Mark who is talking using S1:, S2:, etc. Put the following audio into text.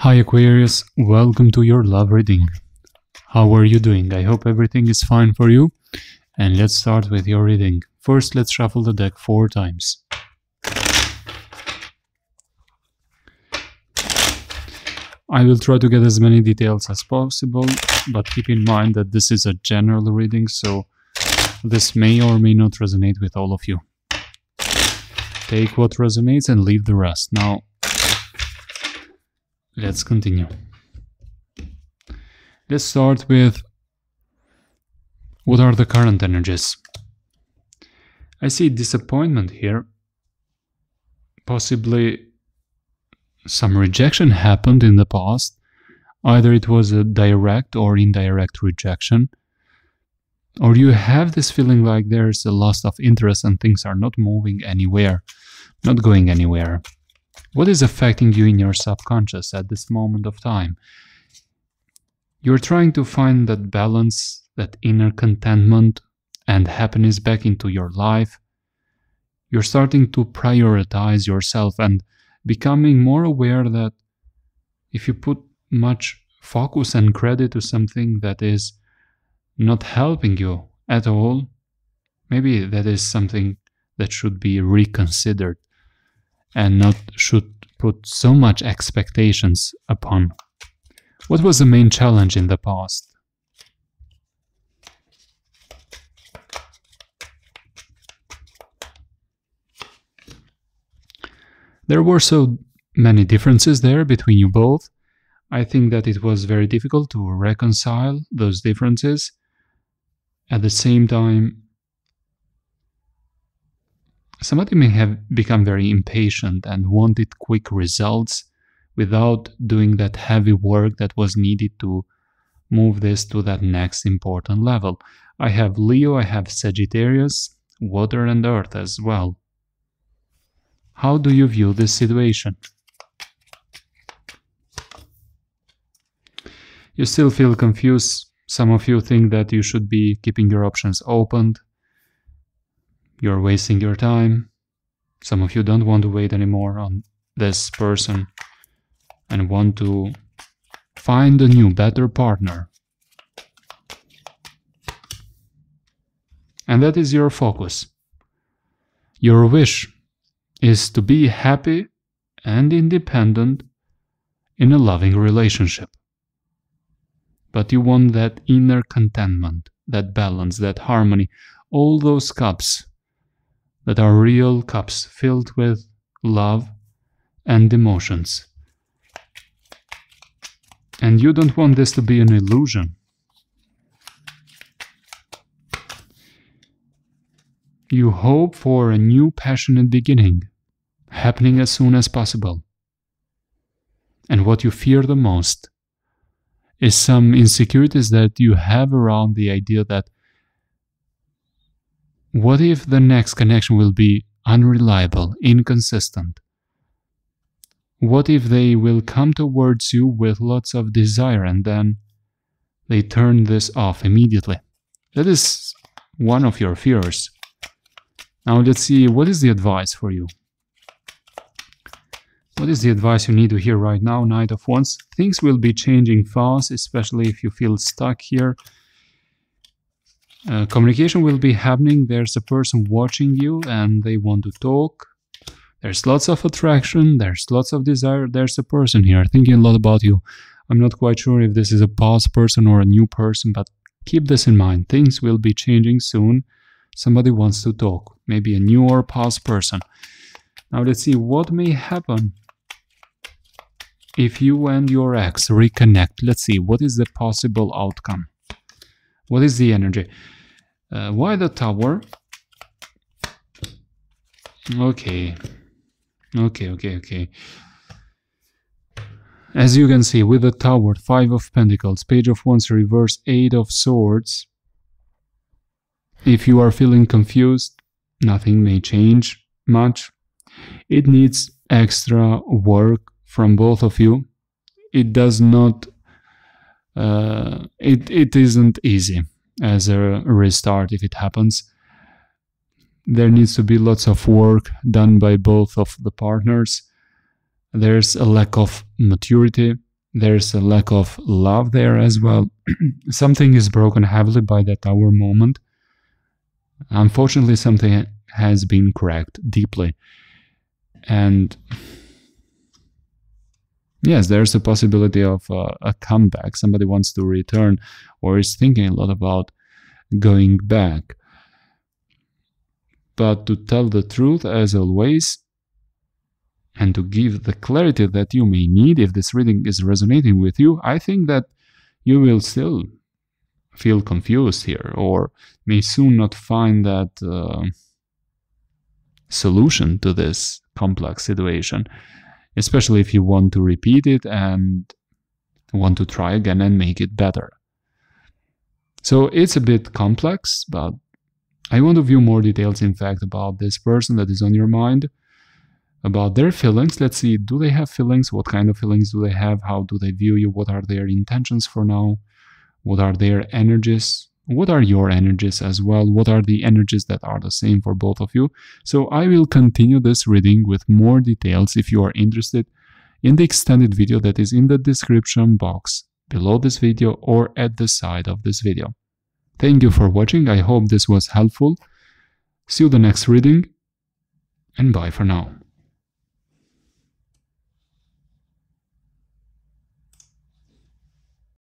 S1: Hi Aquarius, welcome to your love reading. How are you doing? I hope everything is fine for you. And let's start with your reading. First, let's shuffle the deck four times. I will try to get as many details as possible, but keep in mind that this is a general reading, so this may or may not resonate with all of you. Take what resonates and leave the rest. Now, let's continue. Let's start with what are the current energies? I see disappointment here. Possibly some rejection happened in the past. Either it was a direct or indirect rejection. Or you have this feeling like there's a loss of interest and things are not moving anywhere, not going anywhere. What is affecting you in your subconscious at this moment of time? You're trying to find that balance, that inner contentment and happiness back into your life. You're starting to prioritize yourself and becoming more aware that if you put much focus and credit to something that is not helping you at all, maybe that is something that should be reconsidered and not should put so much expectations upon. What was the main challenge in the past? There were so many differences there between you both. I think that it was very difficult to reconcile those differences. At the same time, somebody may have become very impatient and wanted quick results without doing that heavy work that was needed to move this to that next important level. I have Leo, I have Sagittarius, water and earth as well. How do you view this situation? You still feel confused. Some of you think that you should be keeping your options open. You're wasting your time. Some of you don't want to wait anymore on this person and want to find a new, better partner. And that is your focus. Your wish is to be happy and independent in a loving relationship. But you want that inner contentment, that balance, that harmony, all those cups that are real cups filled with love and emotions. And you don't want this to be an illusion. You hope for a new passionate beginning, happening as soon as possible. And what you fear the most is some insecurities that you have around the idea that what if the next connection will be unreliable, inconsistent? What if they will come towards you with lots of desire and then they turn this off immediately? That is one of your fears. Now let's see, what is the advice for you? What is the advice you need to hear right now, Knight of Wands? Things will be changing fast, especially if you feel stuck here. Uh, communication will be happening. There's a person watching you and they want to talk. There's lots of attraction. There's lots of desire. There's a person here thinking a lot about you. I'm not quite sure if this is a past person or a new person, but keep this in mind. Things will be changing soon. Somebody wants to talk, maybe a new or past person. Now let's see what may happen if you and your ex reconnect. Let's see what is the possible outcome. What is the energy? Uh, why the tower? Okay. Okay, okay, okay. As you can see, with the tower, Five of Pentacles, Page of Wands reverse, Eight of Swords. If you are feeling confused, nothing may change much. It needs extra work from both of you. It does not uh, it, it isn't easy as a restart if it happens. There needs to be lots of work done by both of the partners. There's a lack of maturity there's a lack of love there as well. something is broken heavily by that tower moment. Unfortunately, something has been cracked deeply. And yes, there's a possibility of uh, a comeback. Somebody wants to return or is thinking a lot about going back. But to tell the truth, as always, and to give the clarity that you may need if this reading is resonating with you, I think that you will still feel confused here or may soon not find that uh, solution to this complex situation, especially if you want to repeat it and want to try again and make it better. So it's a bit complex, but I want to view more details, in fact, about this person that is on your mind about their feelings. Let's see, do they have feelings? What kind of feelings do they have? How do they view you? What are their intentions for now? What are their energies? What are your energies as well? What are the energies that are the same for both of you? So I will continue this reading with more details if you are interested in the extended video that is in the description box below this video or at the side of this video. Thank you for watching. I hope this was helpful. See you the next reading and bye for now.